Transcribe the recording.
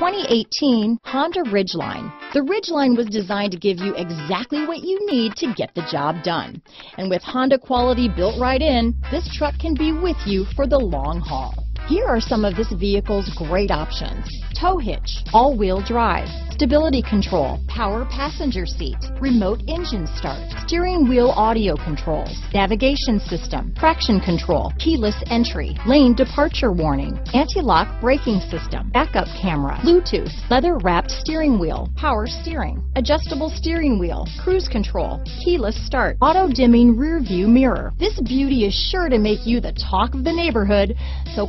2018 Honda Ridgeline. The Ridgeline was designed to give you exactly what you need to get the job done. And with Honda quality built right in, this truck can be with you for the long haul. Here are some of this vehicle's great options. Tow hitch, all-wheel drive, stability control, power passenger seat, remote engine start, steering wheel audio controls, navigation system, traction control, keyless entry, lane departure warning, anti-lock braking system, backup camera, Bluetooth, leather wrapped steering wheel, power steering, adjustable steering wheel, cruise control, keyless start, auto dimming rear view mirror. This beauty is sure to make you the talk of the neighborhood, so